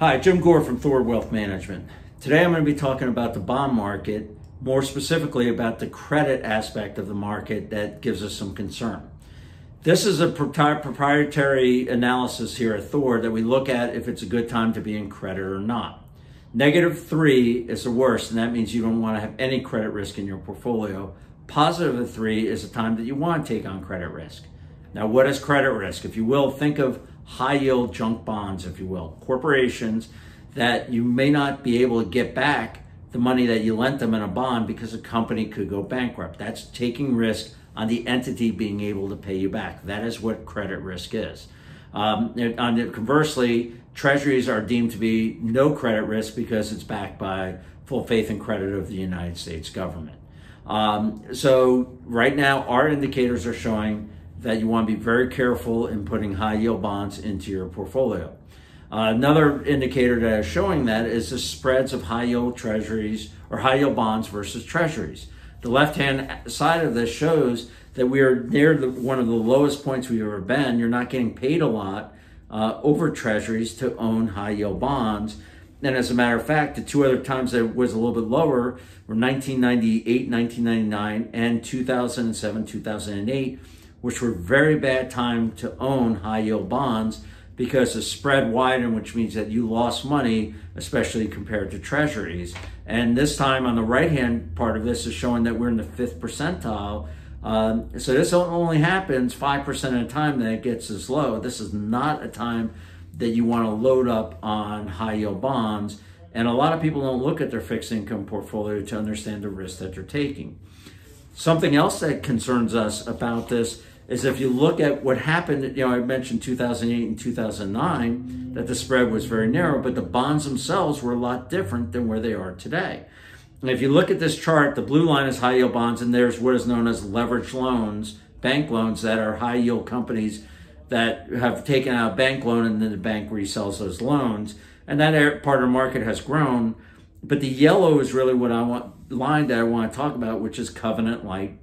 Hi, Jim Gore from Thor Wealth Management. Today I'm going to be talking about the bond market, more specifically about the credit aspect of the market that gives us some concern. This is a proprietary analysis here at Thor that we look at if it's a good time to be in credit or not. Negative three is the worst, and that means you don't want to have any credit risk in your portfolio. Three is a time that you want to take on credit risk. Now, what is credit risk? If you will, think of high yield junk bonds, if you will, corporations that you may not be able to get back the money that you lent them in a bond because a company could go bankrupt. That's taking risk on the entity being able to pay you back. That is what credit risk is. Um, and conversely, treasuries are deemed to be no credit risk because it's backed by full faith and credit of the United States government. Um, so right now, our indicators are showing that you want to be very careful in putting high yield bonds into your portfolio. Uh, another indicator that is showing that is the spreads of high yield treasuries or high yield bonds versus treasuries. The left hand side of this shows that we are near the, one of the lowest points we've ever been. You're not getting paid a lot uh, over treasuries to own high yield bonds. And as a matter of fact, the two other times that was a little bit lower were 1998, 1999, and 2007, 2008 which were very bad time to own high yield bonds because the spread widened, which means that you lost money, especially compared to treasuries. And this time on the right hand part of this is showing that we're in the fifth percentile. Um, so this only happens 5% of the time that it gets as low. This is not a time that you want to load up on high yield bonds. And a lot of people don't look at their fixed income portfolio to understand the risk that they're taking. Something else that concerns us about this is if you look at what happened, you know, I mentioned 2008 and 2009, that the spread was very narrow, but the bonds themselves were a lot different than where they are today. And if you look at this chart, the blue line is high yield bonds, and there's what is known as leverage loans, bank loans that are high yield companies that have taken out a bank loan and then the bank resells those loans. And that part of the market has grown. But the yellow is really what I want line that I want to talk about, which is covenant light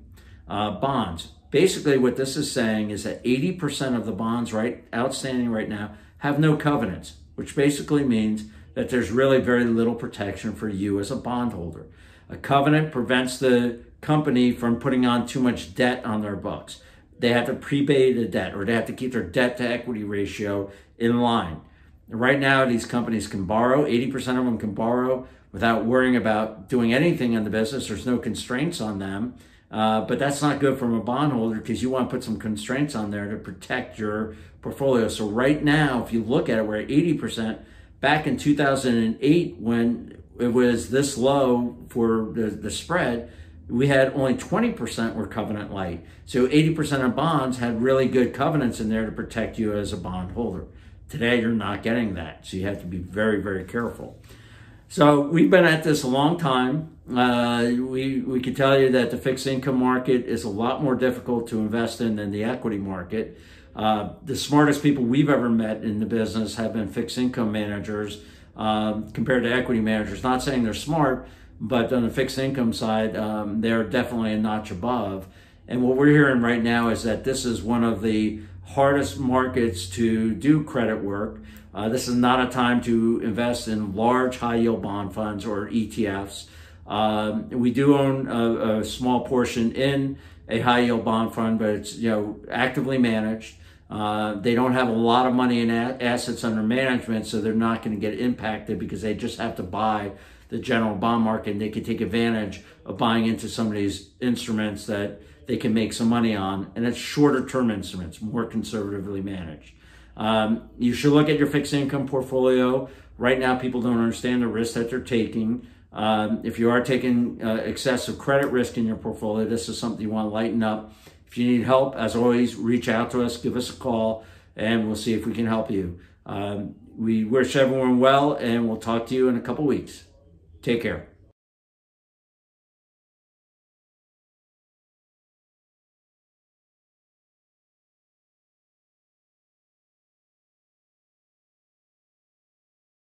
uh, bonds. Basically, what this is saying is that 80% of the bonds right outstanding right now have no covenants, which basically means that there's really very little protection for you as a bondholder. A covenant prevents the company from putting on too much debt on their books. They have to prepay the debt or they have to keep their debt to equity ratio in line. Right now, these companies can borrow, 80% of them can borrow without worrying about doing anything in the business. There's no constraints on them. Uh, but that's not good from a bondholder because you want to put some constraints on there to protect your portfolio. So right now, if you look at it, we're at 80%. Back in 2008, when it was this low for the, the spread, we had only 20% were covenant light. So 80% of bonds had really good covenants in there to protect you as a bondholder. Today, you're not getting that. So you have to be very, very careful. So we've been at this a long time. Uh, we, we can tell you that the fixed income market is a lot more difficult to invest in than the equity market. Uh, the smartest people we've ever met in the business have been fixed income managers um, compared to equity managers. Not saying they're smart, but on the fixed income side, um, they're definitely a notch above. And what we're hearing right now is that this is one of the hardest markets to do credit work. Uh, this is not a time to invest in large high yield bond funds or ETFs. Um, we do own a, a, small portion in a high yield bond fund, but it's you know actively managed. Uh, they don't have a lot of money in a- assets under management, so they're not going to get impacted because they just have to buy the general bond market and they can take advantage of buying into some of these instruments that they can make some money on. And it's shorter term instruments, more conservatively managed. Um, you should look at your fixed income portfolio. Right now, people don't understand the risk that they're taking. Um, if you are taking uh, excessive credit risk in your portfolio, this is something you want to lighten up. If you need help, as always, reach out to us, give us a call, and we'll see if we can help you. Um, we wish everyone well, and we'll talk to you in a couple weeks. Take care.